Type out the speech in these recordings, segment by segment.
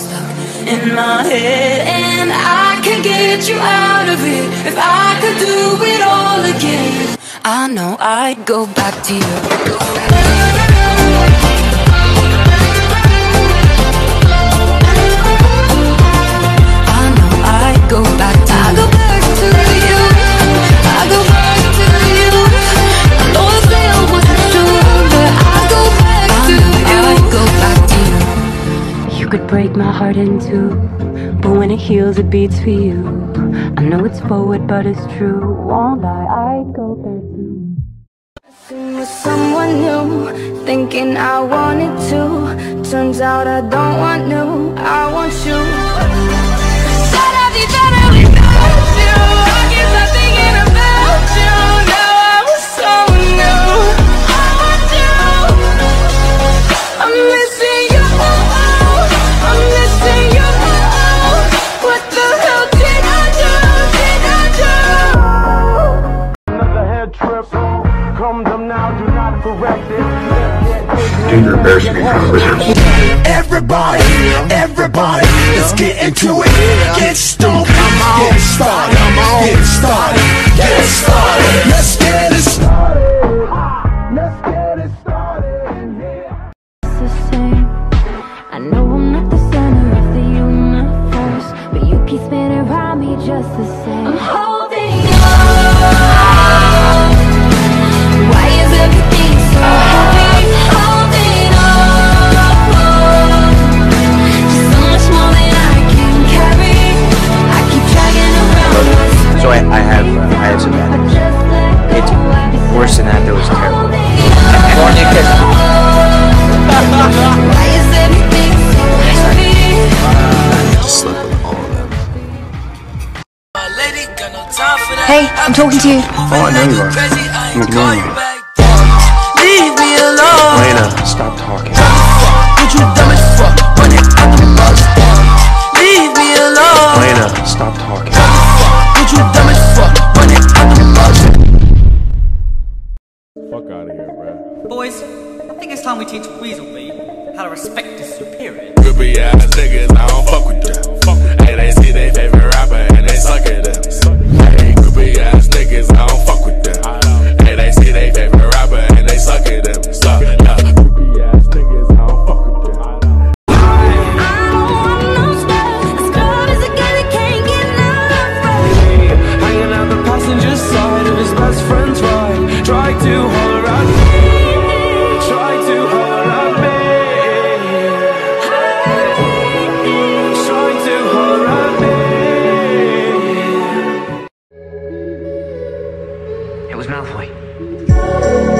stuck in my head. And I can get you out of it If I could do it all again. I know I'd go back to you heart in two But when it heals it beats for you. I know it's forward but it's true. Won't lie, I'd go back to you Seen with someone new, thinking I wanted to. Turns out I don't want new, I want you. Street conversation. Everybody, everybody, let's get into it. Get Hey, I'm talking to you. Oh, I know you are. I'm ignoring you. Leave me alone Elena, stop talking. Would you dumb as fuck Run it out the box Leave me alone Elena, stop talking. Would you dumb as fuck Run it out Fuck out of here, bruh. Boys, I think it's time we teach Weaselby how to respect his superior. Groupie ass niggas, I don't fuck with them. Hey, they see their favorite was Malfoy.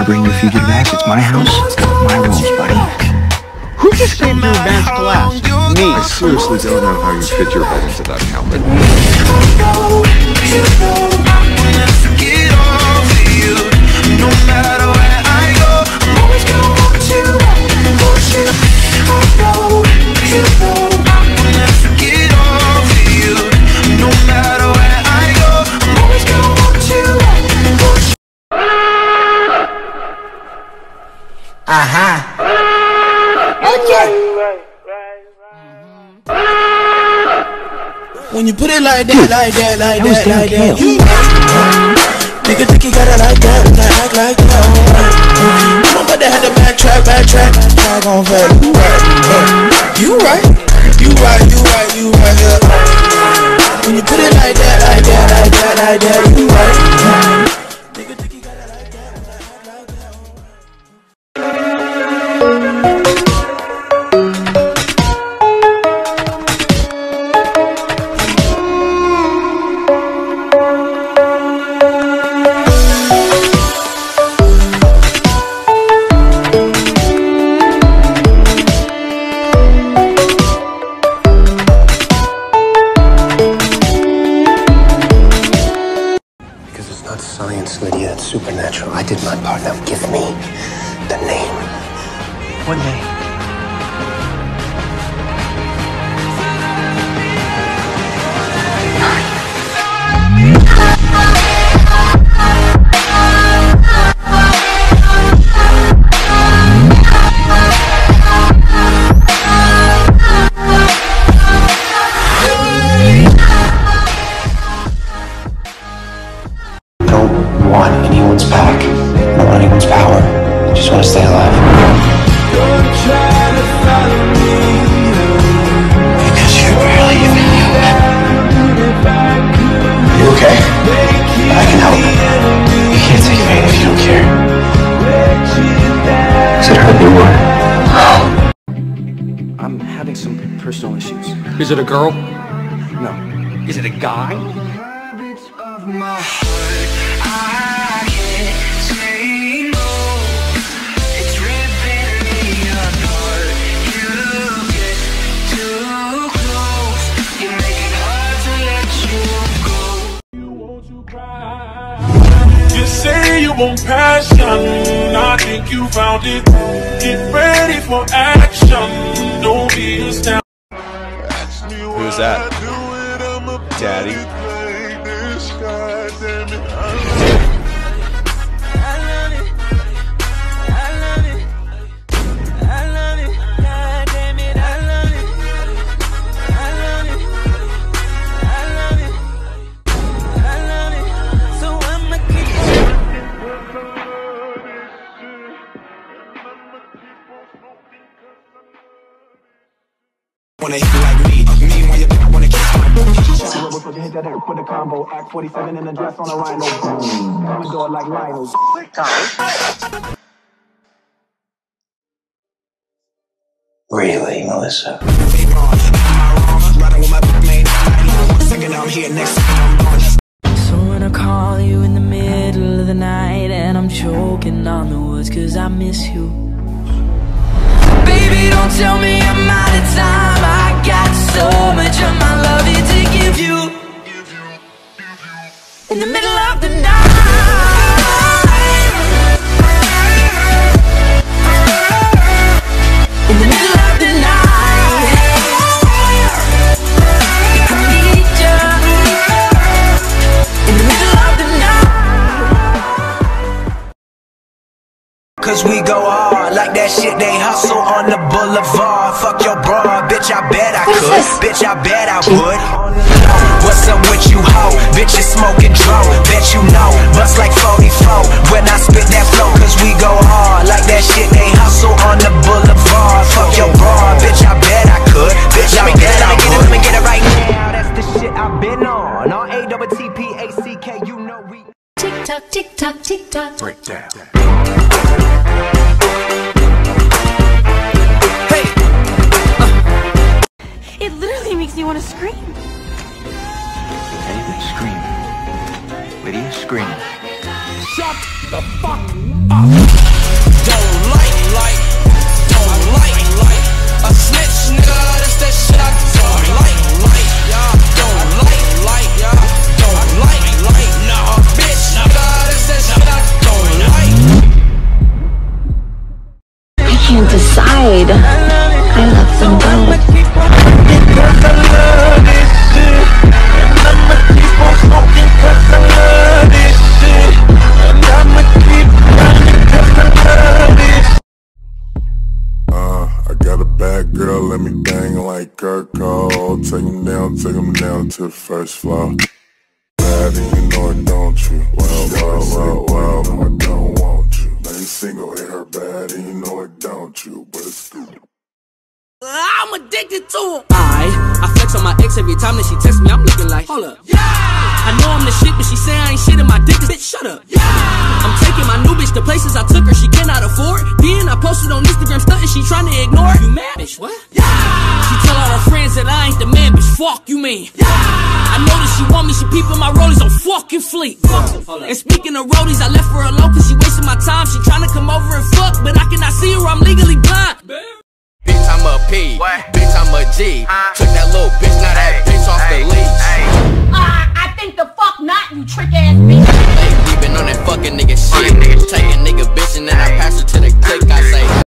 harboring your fugitive ass. It's my house, my rules, buddy. Who just gave you advanced glass? Me. I seriously don't know how you fit your head into that helmet. When you put it like that, like that, like that that, like that, you right. Nigga think you got it like that, act like that. To have to backtrack, backtrack, backtrack on fact. You right, you right, you right, you right, yeah. When you put it like that, like that, like that, like that, you right. Science, Lydia, it's supernatural. I did my part. Now give me the name. What name? Is it a girl? No. Is it a guy? Say you want passion, I think you found it. Get ready for action, don't be astounded. Who's that? Daddy. The hit that hurt, put the combo, act 47 in the dress on a rhino. Coming door like rhinos. Really, Melissa? Second I'm here, next second I'm gone. So when I call you in the middle of the night and I'm choking on the words cause I miss you. Baby, don't tell me I'm out of time. The middle of the night. In the middle of the night. I need you. In the middle of the night. Cause we go hard like that shit they hustle on the boulevard. Fuck your bra, bitch, I bet I could. Bitch, I bet I would. What's up with you, hoe? Bitch, you smoking dro. Bet you know. Bust like 44 when I spit that flow. Cause we go hard like that shit they hustle on the boulevard. Fuck your bra, bitch, I bet I could. Bitch, I bet I would. Let me get it right now. That's the shit I've been on. R A T T P A C K, you know we. Tick tock, tick tock, tick tock. Break down. Uh. It literally makes me want to scream. Shut the fuck up. Let me bang like Kurt Cole. Take him down, take him down to the first floor. Bad and you know it, don't you? Well, well, well, well, I don't want you. Now you single, hit her bad and you know it, don't you? But it's stupid. I'm addicted to him. I, I flex on my ex every time that she texts me. I'm looking like, hold up. Yeah. I know I'm the shit, but she say I ain't shit in my dick. Bitch, shut up. Yeah. I'm taking my new bitch to places I took her. She cannot afford. Being I posted on Instagram stunting, she trying to ignore. You mad, bitch? What? Yeah. She tell all her friends that I ain't the man, bitch. Fuck you, man. Yeah. I know that she want me. She peeping my rollies on fucking fleet. And speaking of rollies, I left her alone cause she wasting my time. She trying to come over and fuck, but I cannot see her. I'm legally blind. Bitch, I'm a P. Bitch, I'm a G. Took that little bitch, now that bitch off the leash. Uh, I think the fuck not, you trick ass bitch. Been on that fucking nigga shit. Take a nigga bitch and then I pass her to the click. I say.